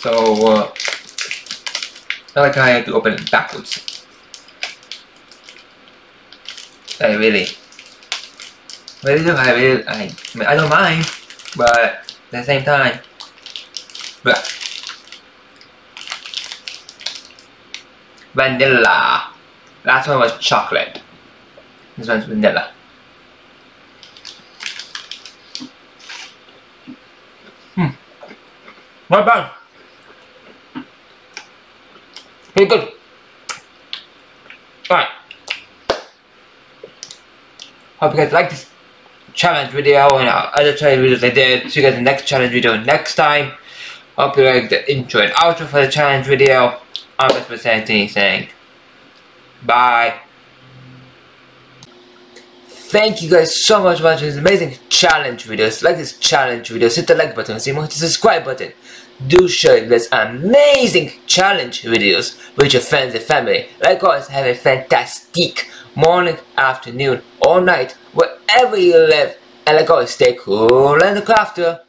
So, uh, like I had to open it backwards. I really, really do. I really, I, I don't mind, but at the same time, but vanilla. Last one was chocolate. This one's vanilla. Hmm. Not bad. Pretty good. Alright. Hope you guys like this challenge video and other challenge videos I did. See you guys in the next challenge video next time. Hope you like the intro and outro for the challenge video. I'm Mr. Anthony saying bye. Thank you guys so much for watching this amazing challenge videos. Like this challenge videos, hit the like button, see more hit the subscribe button. Do share this amazing challenge videos with your friends and family. Like always, have a fantastic morning, afternoon, or night, wherever you live. And like always, stay cool and look after.